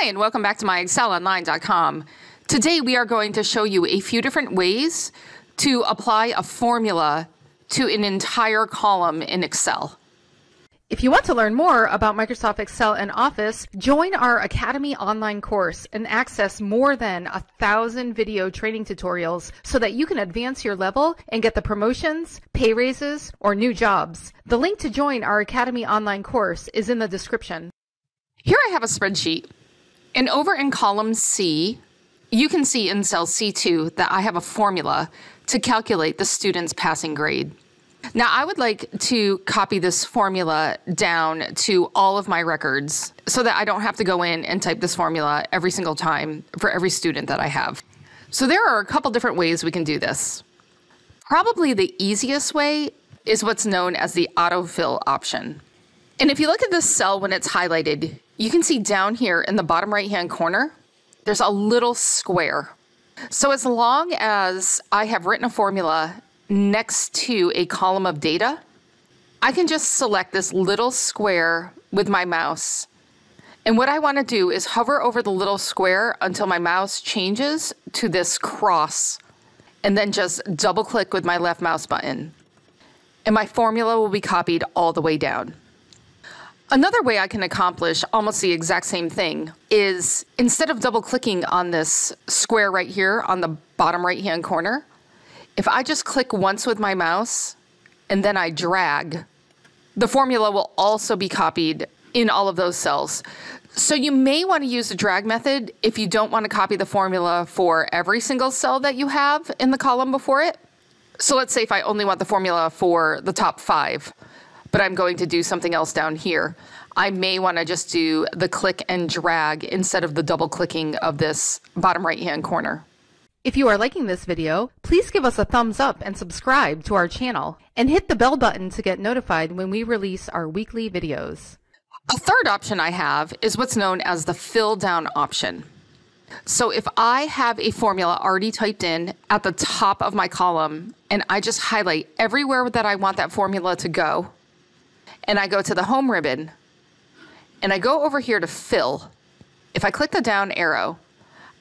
Hi, and welcome back to myexcelonline.com. Today we are going to show you a few different ways to apply a formula to an entire column in Excel. If you want to learn more about Microsoft Excel and Office, join our Academy online course and access more than a thousand video training tutorials so that you can advance your level and get the promotions, pay raises, or new jobs. The link to join our Academy online course is in the description. Here I have a spreadsheet, and over in column C, you can see in cell C2 that I have a formula to calculate the student's passing grade. Now, I would like to copy this formula down to all of my records so that I don't have to go in and type this formula every single time for every student that I have. So, there are a couple different ways we can do this. Probably the easiest way is what's known as the autofill option. And if you look at this cell when it's highlighted, you can see down here in the bottom right hand corner, there's a little square. So, as long as I have written a formula next to a column of data, I can just select this little square with my mouse. And what I want to do is hover over the little square until my mouse changes to this cross, and then just double click with my left mouse button. And my formula will be copied all the way down. Another way I can accomplish almost the exact same thing is instead of double clicking on this square right here on the bottom right hand corner, if I just click once with my mouse and then I drag, the formula will also be copied in all of those cells. So you may want to use the drag method if you don't want to copy the formula for every single cell that you have in the column before it. So let's say if I only want the formula for the top five, but I'm going to do something else down here. I may want to just do the click and drag instead of the double clicking of this bottom right hand corner. If you are liking this video, please give us a thumbs up and subscribe to our channel, and hit the bell button to get notified when we release our weekly videos. A third option I have is what's known as the fill down option. So if I have a formula already typed in at the top of my column and I just highlight everywhere that I want that formula to go, and I go to the home ribbon and I go over here to fill, if I click the down arrow,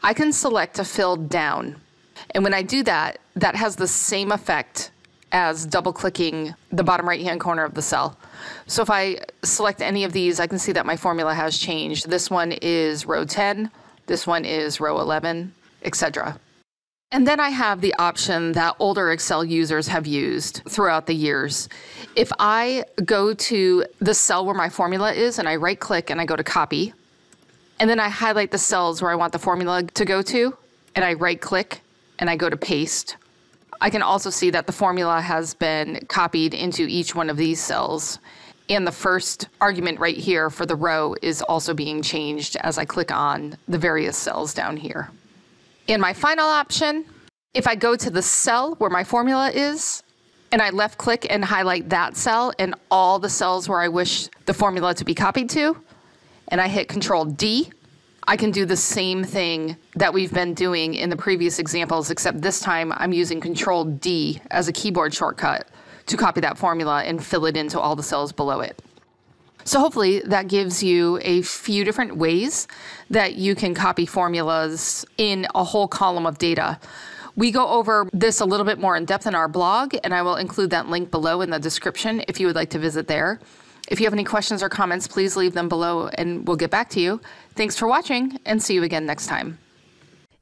I can select to fill down. And when I do that, that has the same effect as double clicking the bottom right hand corner of the cell. So if I select any of these, I can see that my formula has changed. This one is row 10, this one is row 11, etc. And then I have the option that older Excel users have used throughout the years. If I go to the cell where my formula is and I right click and I go to copy, and then I highlight the cells where I want the formula to go to, and I right click and I go to paste. I can also see that the formula has been copied into each one of these cells. And the first argument right here for the row is also being changed as I click on the various cells down here. In my final option, if I go to the cell where my formula is, and I left click and highlight that cell and all the cells where I wish the formula to be copied to, and I hit Control D, I can do the same thing that we've been doing in the previous examples, except this time I'm using Control D as a keyboard shortcut to copy that formula and fill it into all the cells below it. So hopefully that gives you a few different ways that you can copy formulas in a whole column of data. We go over this a little bit more in depth in our blog, and I will include that link below in the description if you would like to visit there. If you have any questions or comments, please leave them below and we'll get back to you. Thanks for watching and see you again next time.